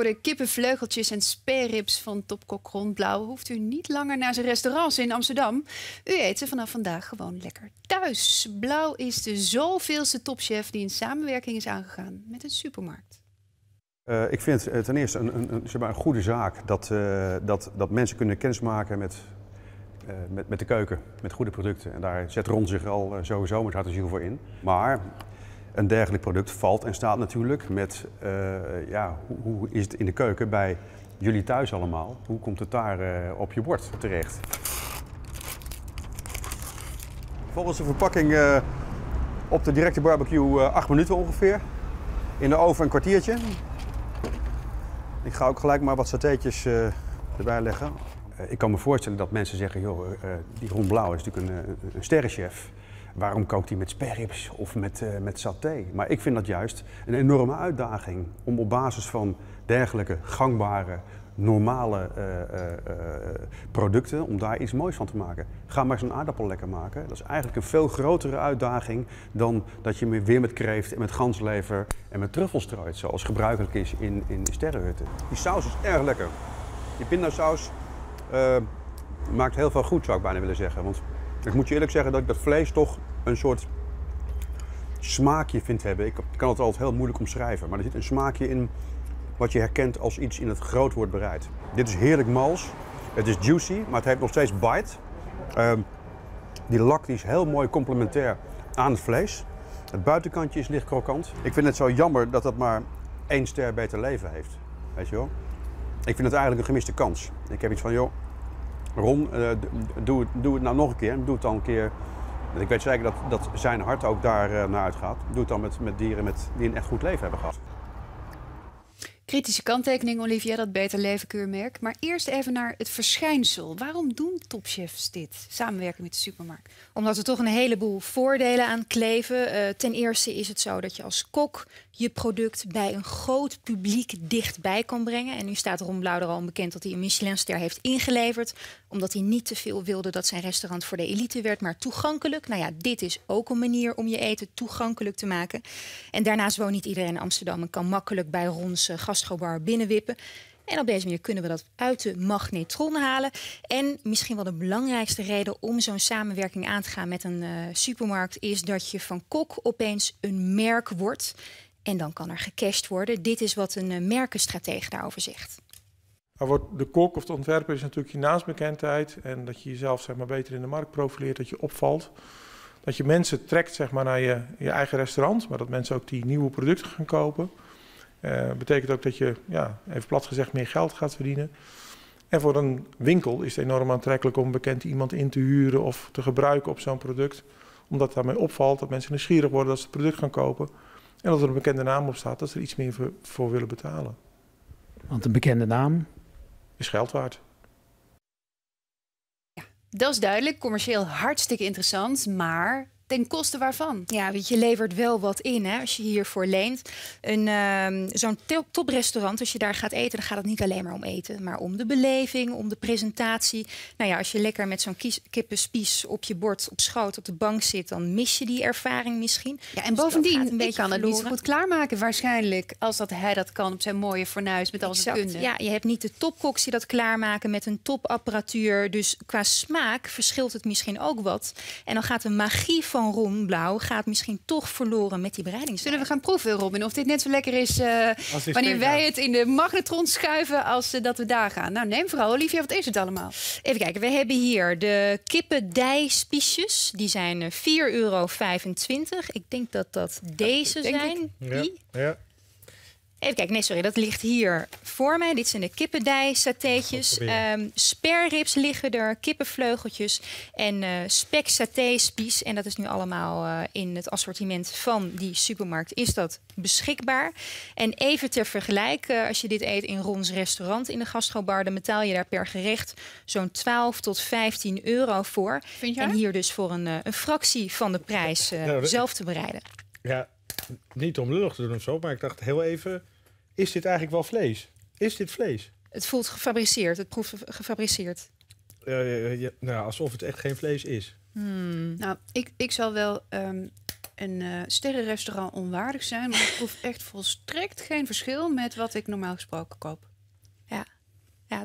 Voor de kippenvleugeltjes en sperrips van topkok Rondblauw hoeft u niet langer naar zijn restaurants in Amsterdam. U eet ze vanaf vandaag gewoon lekker thuis. Blauw is de zoveelste topchef die in samenwerking is aangegaan met een supermarkt. Uh, ik vind het ten eerste een, een, een, zeg maar een goede zaak dat, uh, dat, dat mensen kunnen kennismaken met, met, met de keuken, met goede producten. En daar zet Ron zich al sowieso met hart en ziel voor in. Maar een dergelijk product valt en staat natuurlijk met, uh, ja, hoe, hoe, is het in de keuken bij jullie thuis allemaal? Hoe komt het daar uh, op je bord terecht? Volgens de verpakking uh, op de directe barbecue 8 minuten ongeveer. In de oven een kwartiertje. Ik ga ook gelijk maar wat satéetjes erbij leggen. ik kan me voorstellen dat mensen zeggen, joh, die Ron Blauw is natuurlijk een, een sterrenchef. Waarom kookt hij met sperrips of met, uh, met saté? Maar ik vind dat juist een enorme uitdaging om op basis van dergelijke gangbare, normale uh, uh, producten, om daar iets moois van te maken. Ga maar zo'n aardappel lekker maken. Dat is eigenlijk een veel grotere uitdaging dan dat je weer met kreeft en met ganslever en met truffels strooit, zoals gebruikelijk is in, in sterrenhutten. Die saus is erg lekker. Die pindasaus maakt heel veel goed, zou ik bijna willen zeggen. Want ik moet je eerlijk zeggen dat ik dat vlees toch een soort smaakje vind hebben. Ik kan het altijd heel moeilijk omschrijven, maar er zit een smaakje in wat je herkent als iets in het groot wordt bereid. Dit is heerlijk mals. Het is juicy, maar het heeft nog steeds bite. Uh, die lak die is heel mooi complementair aan het vlees. Het buitenkantje is licht krokant. Ik vind het zo jammer dat dat maar één ster beter leven heeft. Weet je wel? Ik vind het eigenlijk een gemiste kans. Ik heb iets van, joh, Ron, uh, doe, het, doe het nou nog een keer. Doe het dan een keer. Ik weet zeker dat, dat zijn hart ook daar uh, naar uitgaat. Doe het dan met, met dieren met, die een echt goed leven hebben gehad. Kritische kanttekening, Olivia, dat Beter Leven keurmerk. Maar eerst even naar het verschijnsel. Waarom doen topchefs dit, samenwerken met de supermarkt? Omdat er toch een heleboel voordelen aan kleven. Uh, ten eerste is het zo dat je als kok je product bij een groot publiek dichtbij kan brengen. En nu staat Ron Blauw er al bekend dat hij een Michelinster heeft ingeleverd. Omdat hij niet te veel wilde dat zijn restaurant voor de elite werd, maar toegankelijk. Nou ja, dit is ook een manier om je eten toegankelijk te maken. En daarnaast woont niet iedereen in Amsterdam en kan makkelijk bij Rons uh, binnenwippen. En op deze manier kunnen we dat uit de magnetron halen. En misschien wel de belangrijkste reden om zo'n samenwerking aan te gaan met een uh, supermarkt is dat je van kok opeens een merk wordt. En dan kan er gecashed worden. Dit is wat een uh, merkenstratege daarover zegt. Wordt de kok of de ontwerper is natuurlijk je naamsbekendheid. En dat je jezelf zeg maar, beter in de markt profileert, dat je opvalt. Dat je mensen trekt zeg maar, naar je, je eigen restaurant, maar dat mensen ook die nieuwe producten gaan kopen. Uh, betekent ook dat je, ja, even plat gezegd, meer geld gaat verdienen. En voor een winkel is het enorm aantrekkelijk om bekend iemand in te huren of te gebruiken op zo'n product. Omdat daarmee opvalt dat mensen nieuwsgierig worden dat ze het product gaan kopen. En dat er een bekende naam op staat, dat ze er iets meer voor, voor willen betalen. Want een bekende naam is geld waard. Ja, dat is duidelijk. Commercieel hartstikke interessant. Maar ten koste waarvan? Ja, weet je, levert wel wat in hè, als je hiervoor leent. Een, uh, zo'n toprestaurant, als je daar gaat eten, dan gaat het niet alleen maar om eten, maar om de beleving, om de presentatie. Nou ja, als je lekker met zo'n kippenspies op je bord, op schoot, op de bank zit, dan mis je die ervaring misschien. Ja, en dus bovendien, een ik kan het niet zo goed klaarmaken waarschijnlijk, als dat hij dat kan op zijn mooie fornuis met al zijn kunde. Ja, je hebt niet de topkoks die dat klaarmaken met een topapparatuur. Dus qua smaak verschilt het misschien ook wat. En dan gaat de magie van van Ron Blauw gaat misschien toch verloren met die bereidings. Zullen we gaan proeven, Robin, of dit net zo lekker is uh, wanneer wij het in de magnetron schuiven als uh, dat we daar gaan? Nou, neem vooral, Olivia, wat is het allemaal? Even kijken, we hebben hier de kippendijspiesjes. Die zijn 4,25 eh, euro. Ik denk dat dat deze zijn. Ja. ja. Even kijken, nee, sorry, dat ligt hier voor mij. Dit zijn de kippendij, satéetjes. Um, sperrips liggen er, kippenvleugeltjes en uh, spek satéspies. En dat is nu allemaal uh, in het assortiment van die supermarkt is dat beschikbaar. En even ter vergelijk, uh, als je dit eet in Rons restaurant in de gastrobar... dan betaal je daar per gerecht zo'n 12 tot 15 euro voor. Vind je? En hier dus voor een, een fractie van de prijs ja, zelf te bereiden. Ja, niet om lullig te doen of zo, maar ik dacht heel even: is dit eigenlijk wel vlees? Is dit vlees? Het voelt gefabriceerd, het proeft gefabriceerd. Uh, ja, nou, alsof het echt geen vlees is. Hmm. Nou, ik, ik zal wel um, een eh, sterrenrestaurant onwaardig zijn, maar het proeft echt volstrekt geen verschil met wat ik normaal gesproken koop. Ja,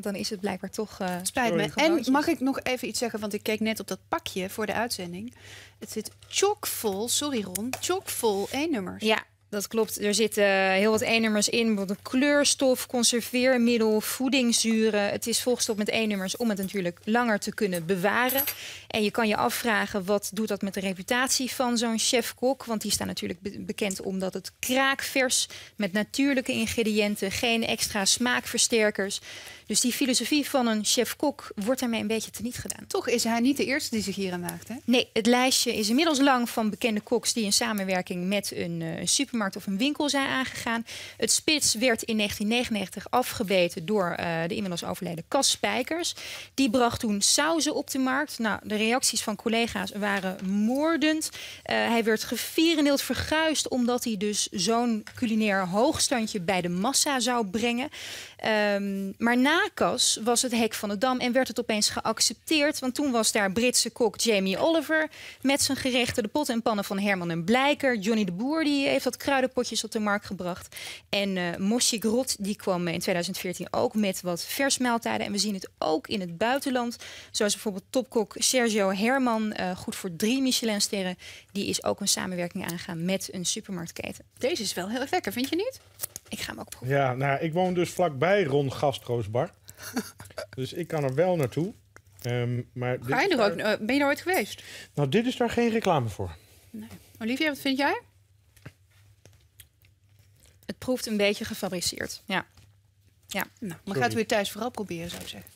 dan is het blijkbaar toch. eh, Spijt me. En mag ik nog even iets zeggen, want ik keek net op dat pakje voor de uitzending. Het zit chockvol, sorry Ron, chockvol één-nummers. Ja, dat klopt. Er zitten heel wat E-nummers in. Bijvoorbeeld een kleurstof, conserveermiddel, voedingszuren. Het is volgestopt met E-nummers om het natuurlijk langer te kunnen bewaren. En je kan je afvragen, wat doet dat met de reputatie van zo'n chef-kok? Want die staat natuurlijk be- bekend omdat het kraakvers met natuurlijke ingrediënten, geen extra smaakversterkers. Dus die filosofie van een chef-kok wordt daarmee een beetje teniet gedaan. Toch is hij niet de eerste die zich hier aan waagt, hè? Nee, het lijstje is inmiddels lang van bekende koks die in samenwerking met een, eh, een of een winkel zijn aangegaan. Het spits werd in 1999 afgebeten door eh, de inmiddels overleden Cas Spijkers. Die bracht toen sauzen op de markt. Nou, de reacties van collega's waren moordend. Eh, hij werd gevierendeeld verguisd omdat hij dus zo'n culinair hoogstandje bij de massa zou brengen. Ehm, maar na Cas was het hek van de dam en werd het opeens geaccepteerd. Want toen was daar Britse kok Jamie Oliver met zijn gerechten, de potten en pannen van Herman en Blijker. Johnny de Boer die heeft wat kruidenpotjes op de markt gebracht. En eh Mosje Grot die kwam in 2014 ook met wat versmaaltijden. En we zien het ook in het buitenland. Zoals bijvoorbeeld topkok Sergio Herman, eh, goed voor drie Michelinsterren. Die is ook een samenwerking aangegaan met een supermarktketen. Deze is wel heel erg lekker, vind je niet? Ik ga hem ook proeven. Ja, nou, ik woon dus vlakbij Ron Gastro's Bar. dus ik kan er wel naartoe. Ehm, maar dit Ga je er ook, daar- eh, ben je er ooit geweest? Nou, dit is daar geen reclame voor. Olivia, wat vind jij? Het proeft een beetje gefabriceerd. Ja. Nou, maar gaat u het thuis vooral proberen, zou ik zeggen.